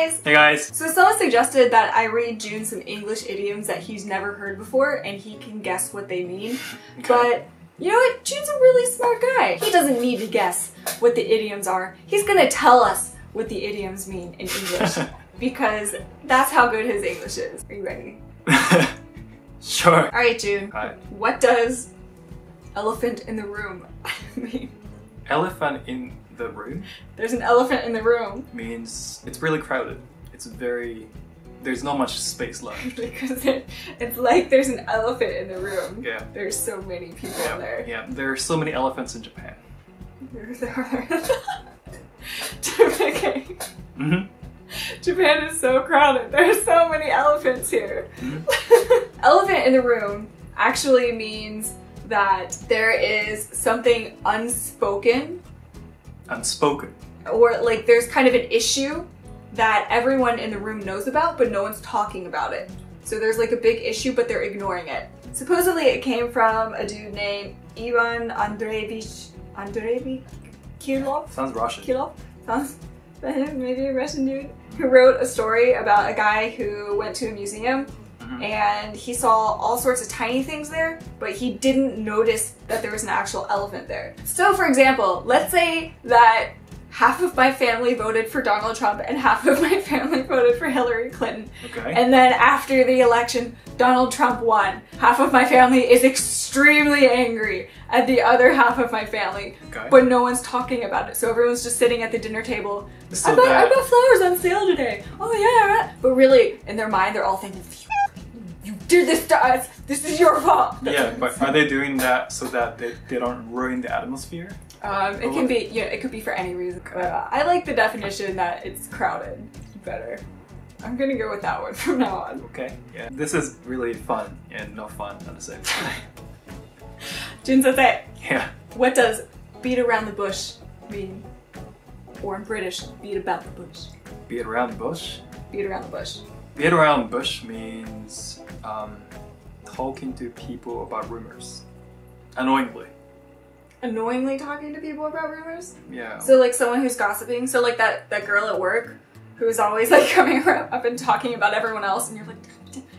guys! Hey guys! So someone suggested that I read Jun some English idioms that he's never heard before and he can guess what they mean. Okay. But you know what? Jun's a really smart guy. He doesn't need to guess what the idioms are. He's gonna tell us what the idioms mean in English because that's how good his English is. Are you ready? sure. Alright, Jun. Alright. What does elephant in the room mean? Elephant in the room There's an elephant in the room means it's really crowded. It's very. There's not much space left. because it, it's like there's an elephant in the room. Yeah. There's so many people Yeah, there. yeah. There are so many elephants in Japan. There, there are. okay. hmm Japan is so crowded. There's so many elephants here. Mm-hmm. Elephant in the room actually means that there is something unspoken Unspoken. or like there's kind of an issue that everyone in the room knows about but no one's talking about it. So there's like a big issue but they're ignoring it. Supposedly it came from a dude named Ivan Andreevich Andreevich Kirillov. Sounds Russian. Kirillov sounds maybe a Russian dude who wrote a story about a guy who went to a museum Mhm. and he saw all sorts of tiny things there, but he didn't notice that there was an actual elephant there. So, for example, let's say that half of my family voted for Donald Trump and half of my family voted for Hillary Clinton. Okay. And then after the election, Donald Trump won. Half of my family is extremely angry at the other half of my family, okay. but no one's talking about it. So everyone's just sitting at the dinner table. So I, bought, I that- bought flowers on sale today. Oh yeah, right. But really, in their mind, they're all thinking, "You did this to us. This is your fault." Yeah, but are they doing that so that they, they don't ruin the atmosphere? um, it can be, know, it could be for any reason. Uh, I like the definition that it's crowded better. I'm gonna go with that one from now on. Okay. Yeah. This is really fun and not fun at the same time. Jun Sensei, yeah. what does beat around the bush mean? Or in British, beat about the bush. Beat around the bush. Beat around the bush. Beat around the bush means um, talking to people about rumors. Annoyingly. Annoyingly talking to people about rumors. Yeah. So like someone who's gossiping. So like that that girl at work who's always like coming up and talking about everyone else, and you're like,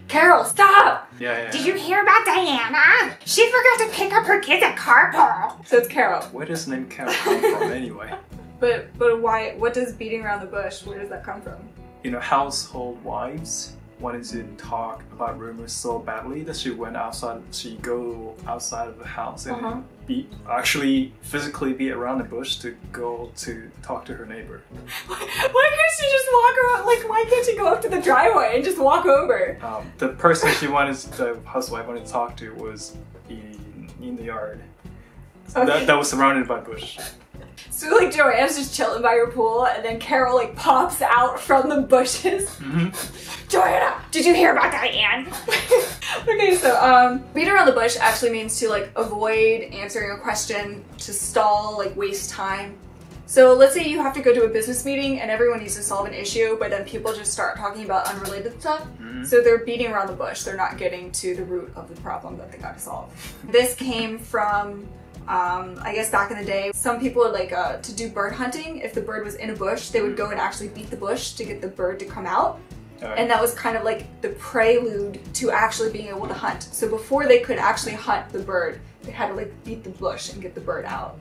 Carol, stop! yeah, yeah. Did you hear about Diana? She forgot to pick up her kids at carpool. So it's Carol. Where does the name Carol come from anyway? But but why? What does beating around the bush? Where does that come from? You know, household wives wanted to talk about rumors so badly that she went outside. She go outside of the house and Uh-huh. be actually physically be around the bush to go to talk to her neighbor. Why, why can't she just walk around? Like why can't she go up to the driveway and just walk over? Um, the person she wanted, the housewife wanted to talk to, was in in the yard. Okay. That, that was surrounded by bush. So like Joanne's just chilling by her pool, and then Carol like pops out from the bushes. hmm Joanna, Did you hear about Diane? okay, so um, beat around the bush actually means to like avoid answering a question, to stall, like waste time. So let's say you have to go to a business meeting and everyone needs to solve an issue, but then people just start talking about unrelated stuff. Mhm. So they're beating around the bush. They're not getting to the root of the problem that they got to solve. This came from, um, I guess back in the day, some people would like uh, to do bird hunting. If the bird was in a bush, they would go and actually beat the bush to get the bird to come out. Alright. And that was kind of like the prelude to actually being able to hunt. So before they could actually hunt the bird, they had to like beat the bush and get the bird out.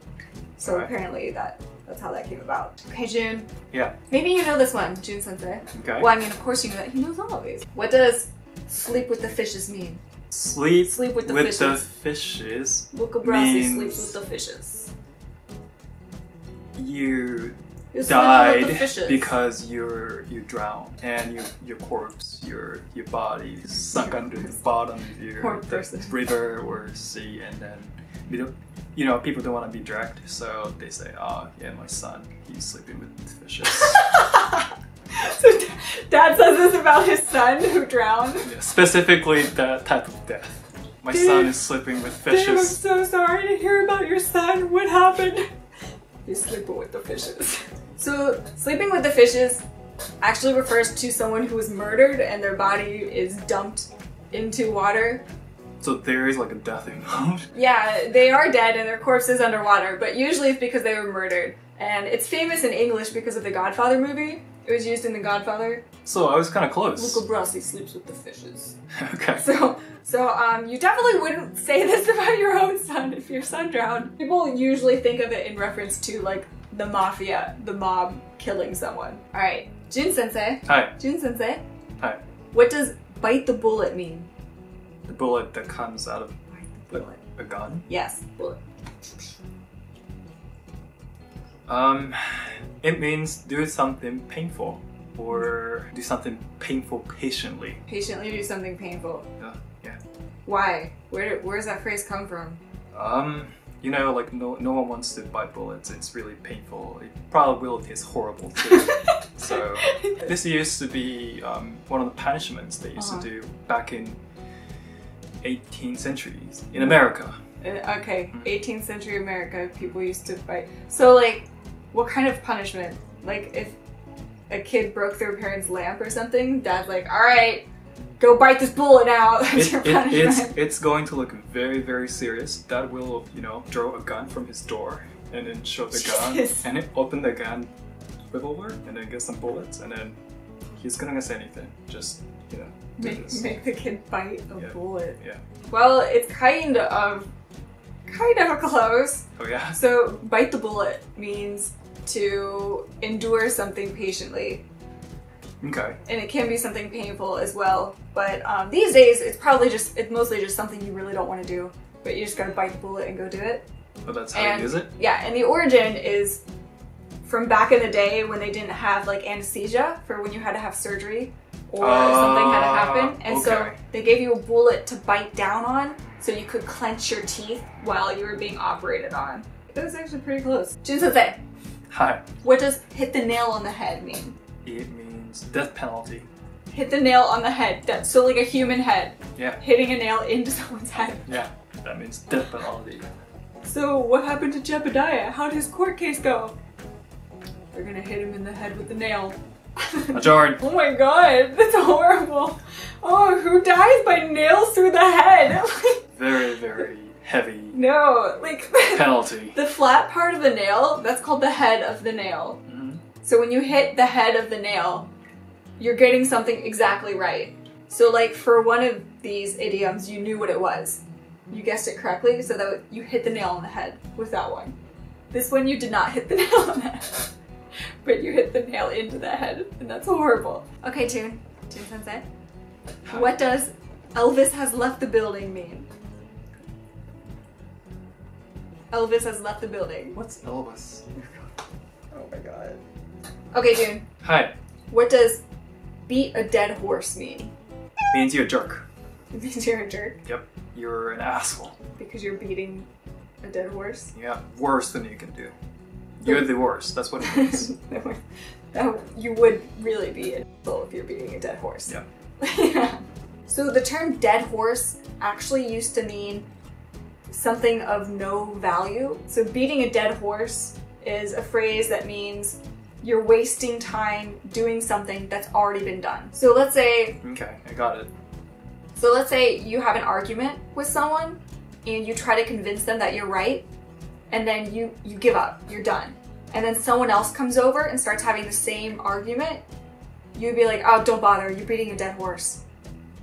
So Alright. apparently that that's how that came about. Okay, Jun. Yeah. Maybe you know this one, Jun Sensei. Okay. Well, I mean, of course you know that. He knows all of these. What does sleep with the fishes mean? Sleep, Sleep with the with fishes. the fishes. Luca Brasi Means- sleeps with the fishes. You You're sleeping with the died because you're you drowned and your your corpse, your your body is sunk under the bottom of your river or sea, and then you you know people don't want to be dragged, so they say, "Oh, yeah, my son, he's sleeping with the fishes." so Dad says this about his son who drowned. yeah, specifically that type of death. My Dude. son is sleeping with Dave, I'm so sorry to hear about your son. What happened? He's sleeping with the fishes. So, sleeping with the fishes actually refers to someone who was murdered and their body is dumped into water. So there is like a death involved. Yeah, they are dead and their corpse is underwater, but usually it's because they were murdered. And it's famous in English because of the Godfather movie. It was used in The Godfather. So I was kind of close. Luca Brasi sleeps with the fishes. okay. So, so um, you definitely wouldn't say this about your own son if your son drowned. People usually think of it in reference to like the mafia, the mob killing someone. All right, Jun Sensei. Hi. Jun Sensei. Hi. What does bite the bullet mean? The bullet that comes out of Bite the bullet. a gun. Yes, bullet. Um, it means do something painful or do something painful patiently. Patiently do something painful. Yeah. Yeah. Why? Where where does that phrase come from? Um, you know, like no, no one wants to bite bullets. It's really painful. It probability is horrible too. so this used to be um, one of the punishments they used Uh-huh. to do back in 18th centuries in America. Uh, Okay, 18th century America, people used to fight. So, like, what kind of punishment? Like, if a kid broke their parents' lamp or something, dad's like, all right, go bite this bullet out. That's It, your it, it's it's going to look very very serious. Dad will you know draw a gun from his door and then show the gun and then open the gun revolver and then get some bullets and then he's gonna say anything. Just you know make, this. make the kid bite a Yeah. bullet. Yeah. Well, it's kind of, kind of close. Oh yeah. So, bite the bullet means to endure something patiently. Okay. and it can be something painful as well. But um, these days, it's probably just it's mostly just something you really don't want to do, but you just gotta bite the bullet and go do it. But that's how And- you use it. Yeah, and the origin is from back in the day when they didn't have like anesthesia for when you had to have surgery or something had to happen, and so they gave you a bullet to bite down on so you could clench your teeth while you were being operated on. It was actually pretty close. Jun Sensei, Hi. what does hit the nail on the head mean? It means death penalty. hit the nail on the head. That so like a human head Yeah. hitting a nail into someone's head. Yeah. That means death penalty. So what happened to Jebediah? How did his court case go? They're gonna hit him in the head with the nail. Adjourned. oh my god, that's horrible. Oh, who dies by nails through the head? Very heavy no, like penalty. the flat part of the nail, that's called the head of the nail. Mhm. So when you hit the head of the nail, you're getting something exactly right. So like for one of these idioms, you knew what it was. You guessed it correctly, so that you hit the nail on the head with that one. This one you did not hit the nail on the head. But you hit the nail into the head, and that's horrible. Okay, Jun. Jun Sensei. What does Elvis has left the building mean? Elvis has left the building. What's Elvis? Oh my god. Okay, Jun. Hi. What does beat a dead horse mean? Means you're a jerk. It means you're a jerk Yep. You're an asshole. because you're beating a dead horse. Yeah. Worse than you can do. You're the worst. That's what it means. that, would, that would- you would really be an asshole if you're beating a dead horse. Yeah. yeah. So the term dead horse actually used to mean something of no value. So beating a dead horse is a phrase that means you're wasting time doing something that's already been done. So let's say okay, I got it. So let's say you have an argument with someone and you try to convince them that you're right and then you you give up. You're done. And then someone else comes over and starts having the same argument. You'd be like, "Oh, don't bother. You're beating a dead horse."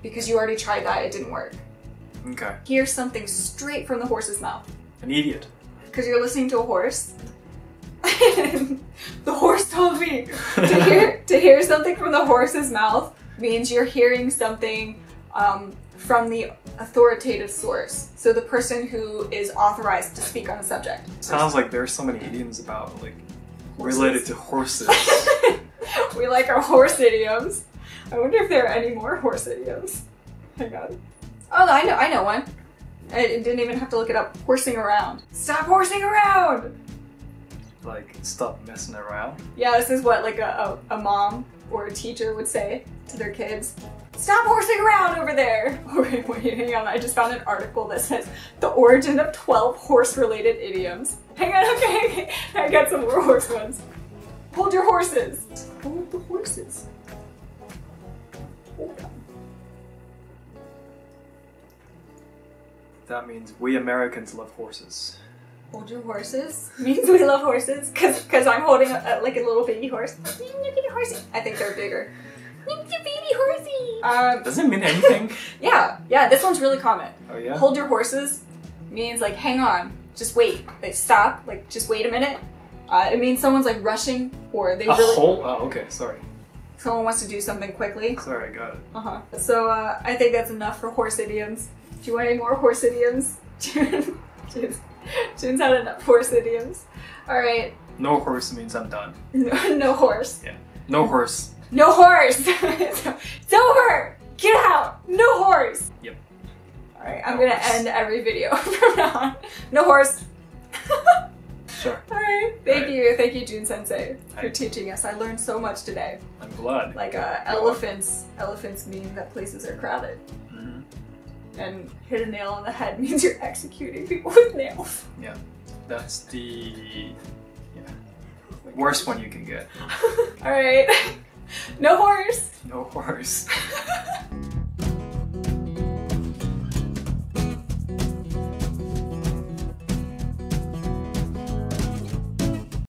Because you already tried that, it didn't work. Okay. Here's something straight from the horse's mouth. An idiot. Because you're listening to a horse. the horse told me to hear to hear something from the horse's mouth means you're hearing something um, from the authoritative source. So the person who is authorized to speak on the subject. Sounds like there's so many idioms about like Horses. related to horses. we like our horse idioms. I wonder if there are any more horse idioms. Hang on. Oh, I know, I know one. I didn't even have to look it up. Horsing around. Stop horsing around! like stop messing around. Yeah, this is what like a, a, a mom or a teacher would say to their kids. Stop horsing around over there! Wait, wait, hang on. I just found an article that says the origin of 12 horse-related idioms. Hang on, okay, okay. I got some more horse ones. Hold your horses. Hold the horses. That means we Americans love horses. Hold your horses means we love horses because I'm holding a, a- like a little baby horse. Baby horsey. I think they're bigger. baby horsey. Um, Does it mean anything? yeah, yeah. This one's really common. oh yeah. Hold your horses means like hang on, just wait, like stop, like just wait a minute. Uh, it means someone's like rushing or they A really whole. Oh, okay. Sorry. someone wants to do something quickly. Sorry, I got it. Uh huh. So uh, I think that's enough for horse idioms. Do you want any more horse idioms? Jun, Jun's, Jun's had enough horse idioms. All right, No horse means I'm done. no, no horse. No horse. No horse. it's over. Get out. No horse. Yep. All right, I'm No gonna horse. end every video from now on. No horse. Sure. All right. Thank Right. you, thank you, Jun Sensei, for Hi. teaching us. I learned so much today. I'm glad. Like uh, elephants. Elephants mean that places are crowded. And hit a nail on the head means you're executing people with nails. Yeah, that's the yeah oh worst one you can get. All right. No horse. No horse.